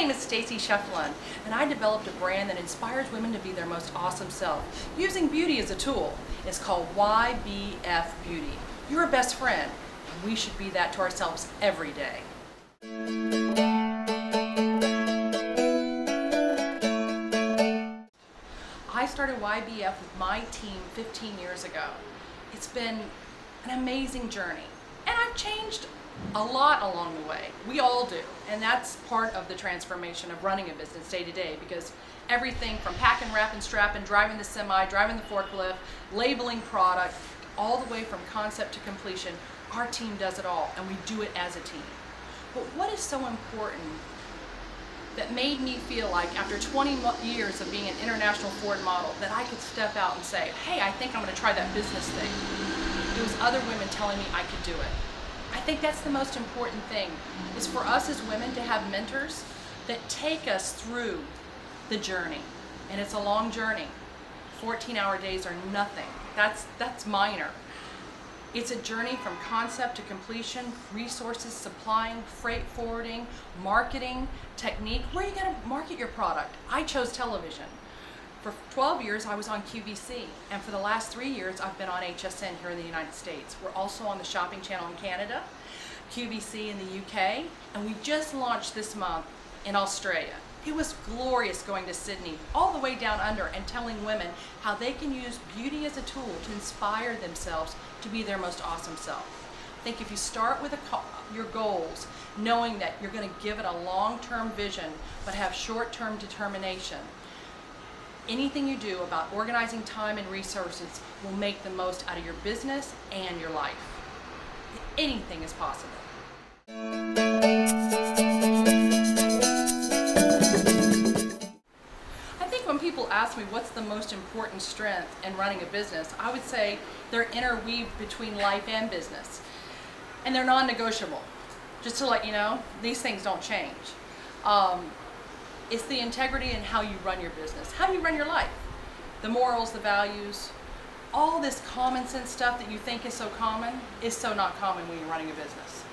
name is Stacey Schieffelin, and I developed a brand that inspires women to be their most awesome self, using beauty as a tool. It's called YBF Beauty. You're a best friend, and we should be that to ourselves every day. I started YBF with my team 15 years ago. It's been an amazing journey, and I've changed a lot along the way. We all do. And that's part of the transformation of running a business day to day because everything from packing, wrapping, strapping, and driving the semi, driving the forklift, labeling product, all the way from concept to completion, our team does it all and we do it as a team. But what is so important that made me feel like after 20 years of being an international Ford model that I could step out and say, hey, I think I'm going to try that business thing. It was other women telling me I could do it. I think that's the most important thing, is for us as women to have mentors that take us through the journey. And it's a long journey. 14 hour days are nothing. That's, that's minor. It's a journey from concept to completion, resources, supplying, freight forwarding, marketing, technique. Where are you going to market your product? I chose television. For 12 years, I was on QVC, and for the last three years, I've been on HSN here in the United States. We're also on the Shopping Channel in Canada, QVC in the UK, and we just launched this month in Australia. It was glorious going to Sydney, all the way down under, and telling women how they can use beauty as a tool to inspire themselves to be their most awesome self. I think if you start with a, your goals, knowing that you're going to give it a long-term vision, but have short-term determination, anything you do about organizing time and resources will make the most out of your business and your life. Anything is possible. I think when people ask me what's the most important strength in running a business, I would say they're interweaved between life and business. And they're non-negotiable. Just to let you know, these things don't change. Um, it's the integrity in how you run your business, how you run your life, the morals, the values, all this common sense stuff that you think is so common is so not common when you're running a business.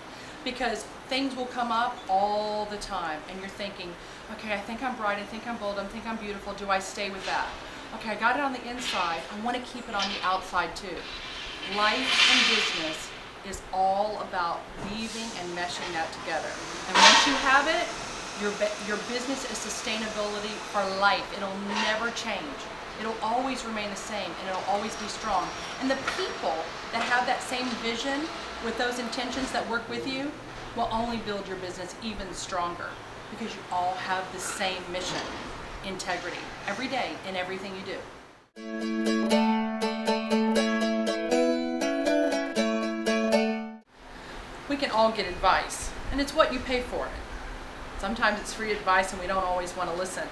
Because things will come up all the time and you're thinking, okay, I think I'm bright, I think I'm bold, I think I'm beautiful, do I stay with that? Okay, I got it on the inside, I want to keep it on the outside too. Life and business is all about weaving and meshing that together. And once you have it, your, your business is sustainability for life. It'll never change. It'll always remain the same and it'll always be strong. And the people that have that same vision with those intentions that work with you will only build your business even stronger because you all have the same mission, integrity, every day in everything you do. We can all get advice, and it's what you pay for it. Sometimes it's free advice and we don't always want to listen.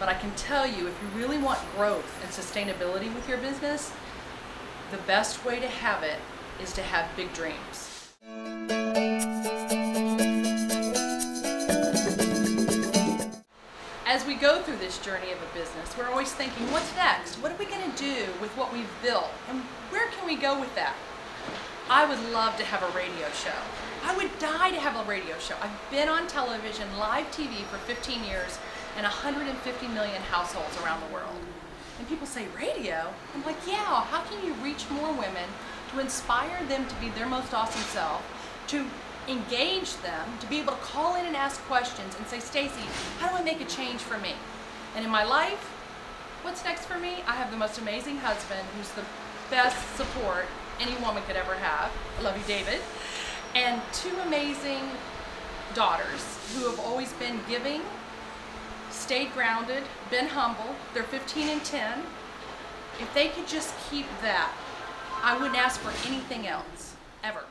But I can tell you, if you really want growth and sustainability with your business, the best way to have it is to have big dreams. As we go through this journey of a business, we're always thinking, what's next? What are we going to do with what we've built? And where can we go with that? I would love to have a radio show. I would die to have a radio show. I've been on television, live TV for 15 years in 150 million households around the world. And people say, radio? I'm like, yeah, how can you reach more women to inspire them to be their most awesome self, to engage them, to be able to call in and ask questions and say, Stacey, how do I make a change for me? And in my life, what's next for me? I have the most amazing husband who's the best support any woman could ever have. I love you, David and two amazing daughters who have always been giving, stayed grounded, been humble. They're 15 and 10. If they could just keep that, I wouldn't ask for anything else, ever.